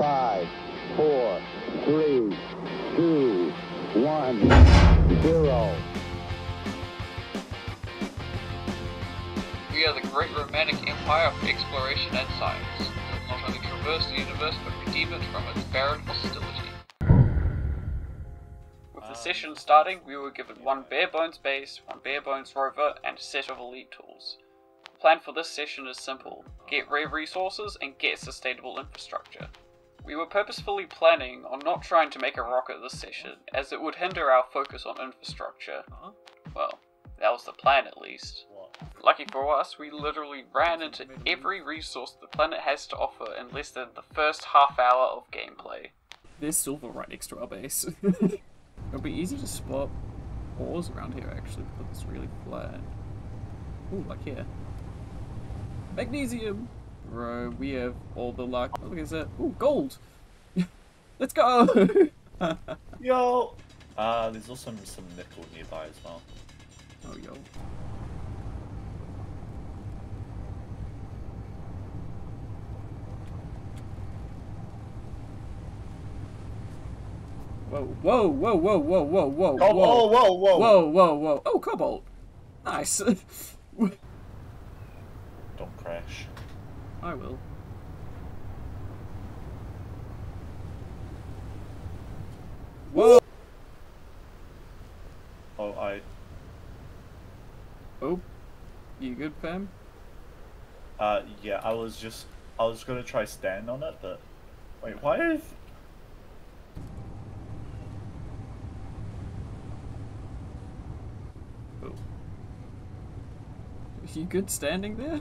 Five, four, three, two, one, zero. We are the great romantic empire of exploration and science. Not only traverse the universe, but redeem it from its barren hostility. With the session starting, we were given one bare bones base, one bare bones rover, and a set of elite tools. The plan for this session is simple get rare resources and get sustainable infrastructure. We were purposefully planning on not trying to make a rocket this session, as it would hinder our focus on infrastructure. Huh? Well, that was the plan at least. What? Lucky for us, we literally ran into every resource the planet has to offer in less than the first half hour of gameplay. There's silver right next to our base. It'll be easy to spot ores around here actually because it's really flat. Ooh, like here. Magnesium! Bro, we have all the luck. Oh, look at that. Ooh, gold! Let's go! Yo! Uh, there's also some nickel nearby as well. oh, yo. Whoa, whoa, whoa, whoa, whoa, whoa, whoa, Oh, whoa, whoa, whoa! Whoa, whoa, whoa. Oh, cobalt. Nice. Don't crash. I will. Whoa. Oh, I. Oh. You good, fam? Uh, yeah, I was just. I was gonna try stand on it, but. Wait, why is. Oh. You good standing there?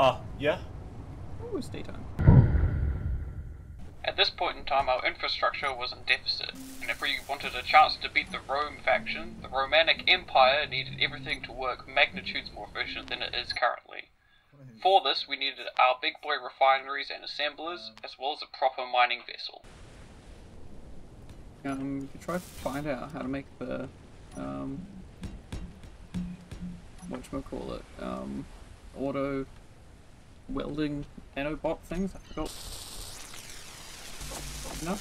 Ah, yeah? Oh, it's daytime. At this point in time, our infrastructure was in deficit, and if we wanted a chance to beat the Rome faction, the Romanic Empire needed everything to work magnitudes more efficient than it is currently. For this, we needed our big boy refineries and assemblers, as well as a proper mining vessel. Um, you could try to find out how to make the, um, whatchamacallit, um, auto welding nanobot things, I forgot. No?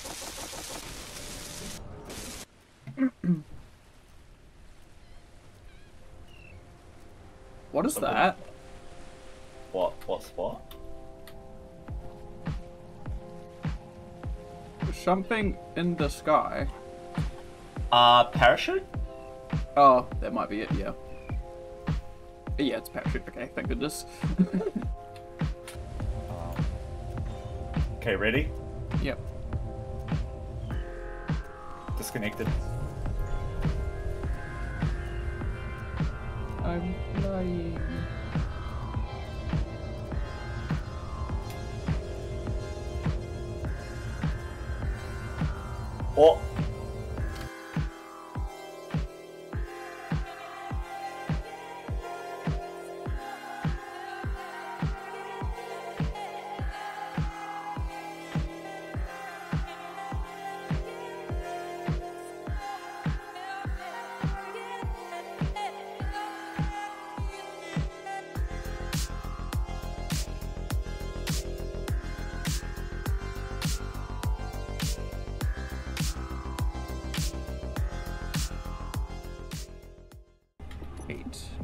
what is that? What? What's what? Something in the sky. Uh, parachute? Oh, that might be it, yeah. Yeah, it's parachute, okay, thank goodness. Okay, ready? yep. Disconnected. I'm flying. Oh!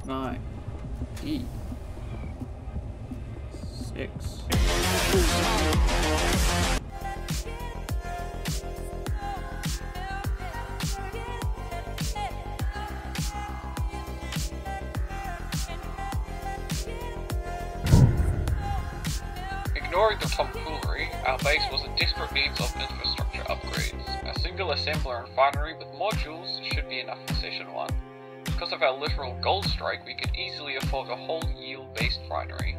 Nine, eight, six. Ignoring the tomfoolery, our base was in desperate needs of infrastructure upgrades. A single assembler and refinery with modules should be enough for session 1. Because of our literal gold strike, we could easily afford a whole yield-based refinery.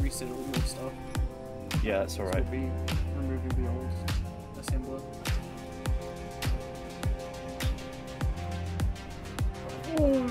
Reset all your stuff. Yeah, that's So alright. we'll be removing the old assembler. Oh,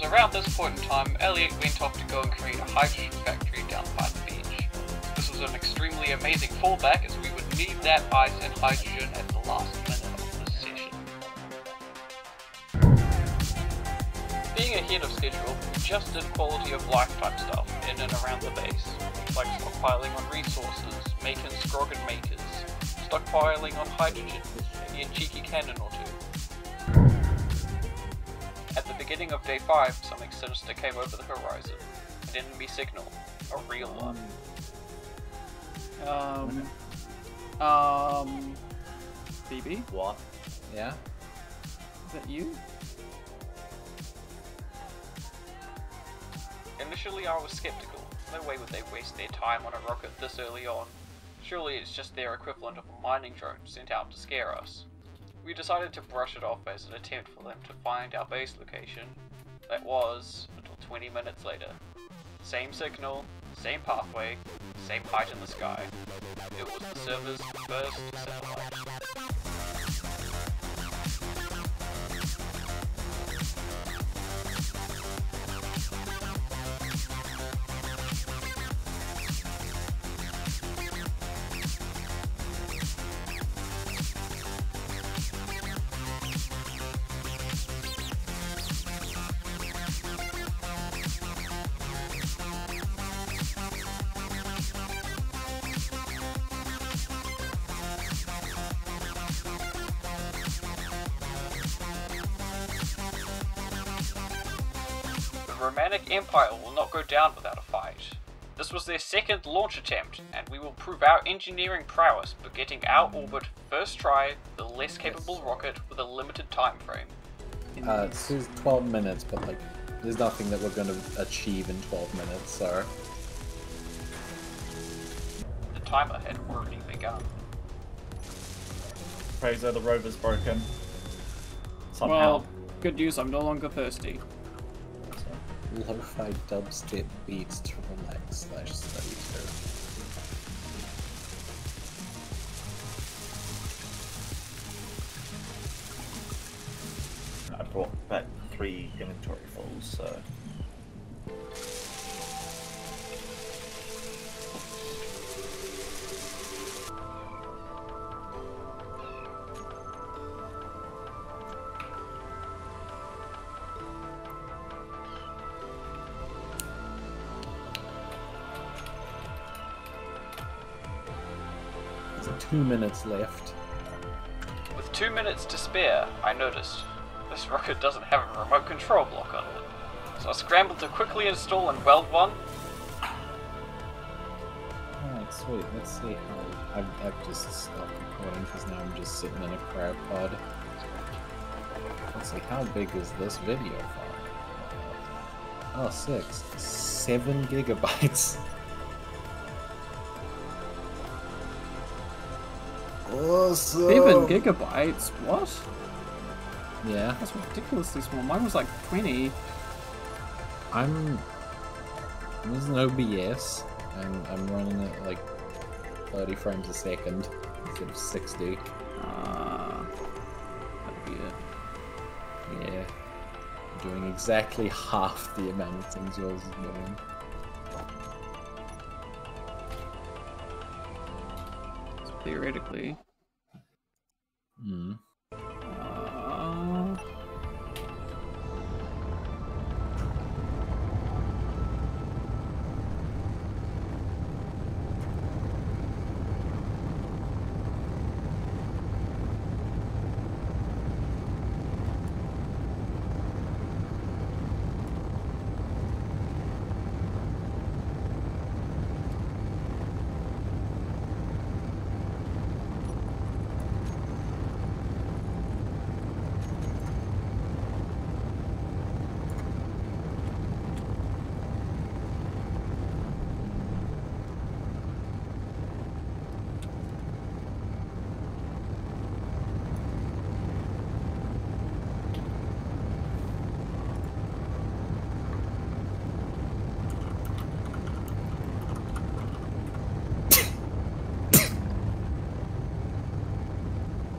was around this point in time Elliot went off to go and create a hydrogen factory down by the beach. This was an extremely amazing fallback as we would need that ice and hydrogen at the last minute of this session. Being ahead of schedule, we just did quality of life type stuff in and around the base, like stockpiling on resources, making Scroggin makers, stockpiling on hydrogen, maybe a cheeky cannon or two. At the beginning of day 5, something sinister came over the horizon. An enemy signal. A real one. Um. Um. BB, What? Yeah? is that you? Initially I was skeptical. No way would they waste their time on a rocket this early on. Surely it's just their equivalent of a mining drone sent out to scare us. We decided to brush it off as an attempt for them to find our base location. That was until 20 minutes later. Same signal, same pathway, same height in the sky. It was the server's first satellite. The Romantic Empire will not go down without a fight. This was their second launch attempt, and we will prove our engineering prowess by getting our orbit first try the less capable rocket with a limited time frame. Uh, these- it says 12 minutes, but like, there's nothing that we're gonna achieve in 12 minutes, so. The timer had already begun. Fraser, the rover's broken. Somehow. well, good news. I'm no longer thirsty. Lo-fi dubstep beats to relax slash study to. I brought back three inventory fulls, so. There's two minutes left. With two minutes to spare, I noticed this rocket doesn't have a remote control block on it. So I scrambled to quickly install and weld one. Alright, sweet. Let's see how. I've, I've just stopped recording because now I'm just sitting in a crowd pod. Let's see, how big is this video file? Oh, six. Seven gigabytes. Awesome! Seven gigabytes? What? Yeah, That's ridiculously small. Mine was like 20. I'm. This is an OBS, and I'm running it like 30 frames a second instead of 60. Uh, that'd be it. Yeah. I'm doing exactly half the amount of things yours is doing. Theoretically. Hmm. Uh,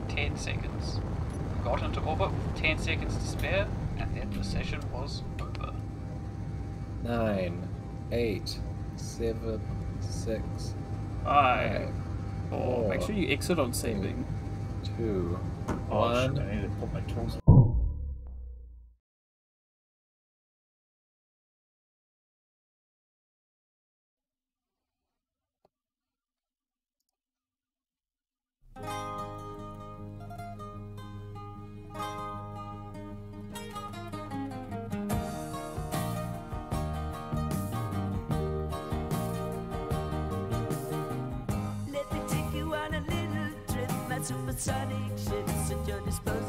Ten seconds. We got into orbit with ten seconds to spare, and then the session was over. nine, eight, seven, six, Five, five, four. Make four. sure you exit on saving. two, Oh, shit, one. I need to put my tools. Supersonic ship's at your disposal